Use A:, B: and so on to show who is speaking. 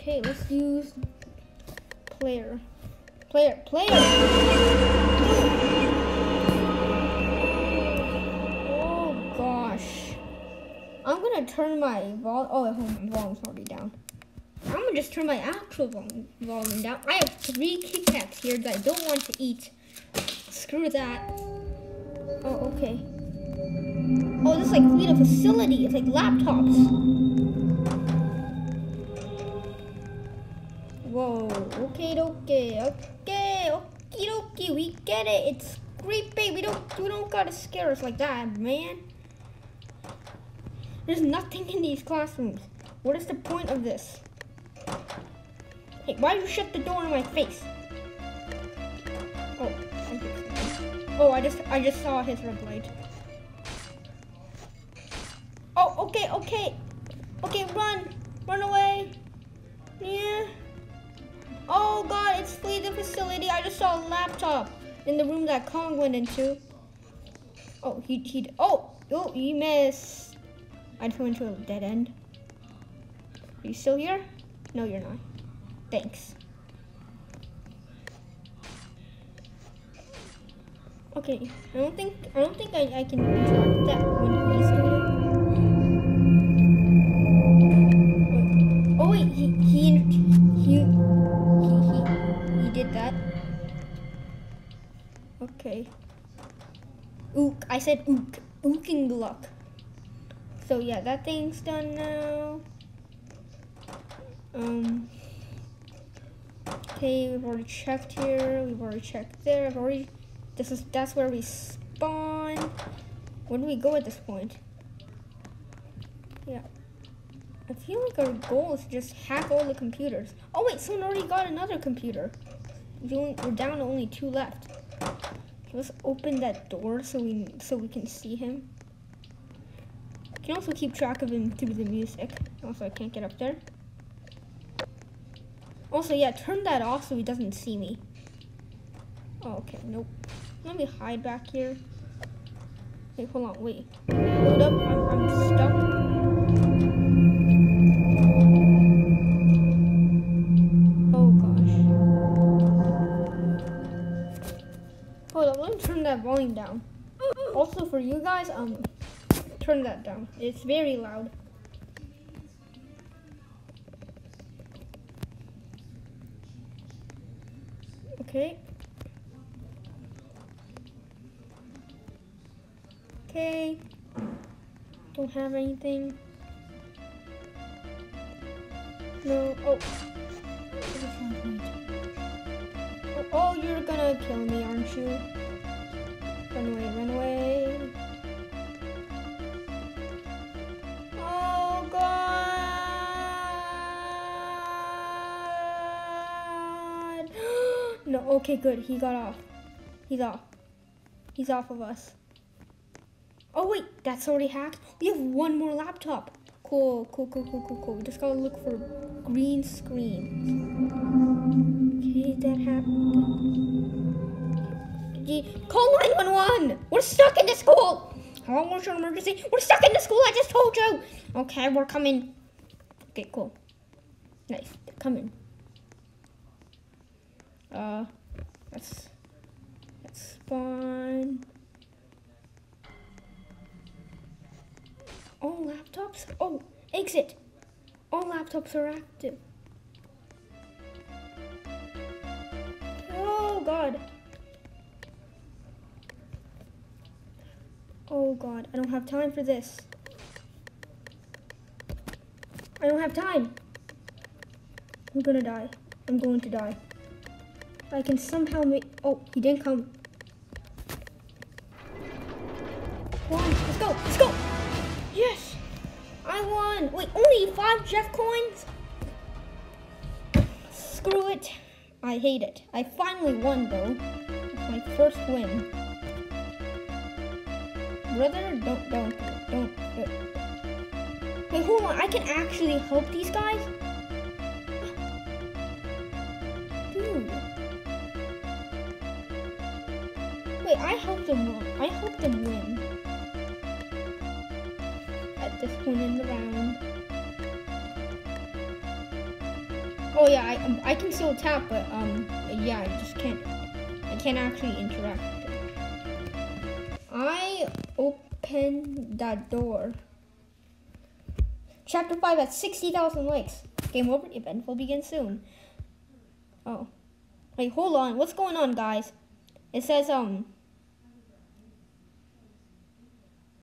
A: Okay, let's use player. Player, player! Oh gosh. I'm gonna turn my vol. Oh, my volume's already down. I'm gonna just turn my actual volume, down. I have three Kit Kats here that I don't want to eat. Screw that. Oh, okay. Oh, this is like flee a facility. It's like laptops. Get it. It's creepy. We don't, we don't gotta scare us like that, man. There's nothing in these classrooms. What is the point of this? Hey, why you shut the door in my face? Oh, I just, oh, I just, I just saw his red light. Oh, okay, okay, okay, run, run away. Yeah. Oh God, it's flee the facility. I just saw a laptop in the room that Kong went into. Oh, he, he, oh, oh, you missed. I just went into a dead end. Are you still here? No, you're not. Thanks. Okay, I don't think I don't think I, I can interact that doing it. Oh wait, he he Okay. Ook, I said ook, ooking luck. So yeah, that thing's done now. Um. Okay, we've already checked here. We've already checked there. I've already. This is that's where we spawn. Where do we go at this point? Yeah. I feel like our goal is just hack all the computers. Oh wait, someone already got another computer. We're down to only two left. Let's open that door so we so we can see him. I can also keep track of him through the music. Also, I can't get up there. Also, yeah, turn that off so he doesn't see me. Oh, okay, nope. Let me hide back here. Wait, hold on, wait. Load up, I'm, I'm stuck. Turn that volume down. Also for you guys, um, turn that down. It's very loud. Okay. Okay. Don't have anything. No. Oh. Oh, you're gonna kill me, aren't you? Run away, run away. Oh, God. no, okay, good. He got off. He's off. He's off of us. Oh, wait, that's already hacked. We have one more laptop. Cool, cool, cool, cool, cool, cool. We just gotta look for green screen. Okay, that happened. Call 911! We're stuck in the school! Hello, what's your emergency? We're stuck in the school, I just told you! Okay, we're coming. Okay, cool. Nice, They're coming. Uh, let's, let's spawn. All laptops? Oh, exit! All laptops are active. Oh, God. God. I don't have time for this. I don't have time. I'm gonna die. I'm going to die. I can somehow make... Oh, he didn't come. Let's go, let's go! Yes! I won! Wait, only five Jeff coins? Screw it. I hate it. I finally won, though. It's my first win. Brother, don't, don't, don't, don't. Wait, hold on. I can actually help these guys? Dude. Wait, I helped them win. I helped them win. At this point in the round. Oh yeah, I um, I can still tap, but um yeah, I just can't. I can't actually interact. I opened that door. Chapter five at sixty thousand likes. Game over. Event will begin soon. Oh, wait, hold on. What's going on, guys? It says um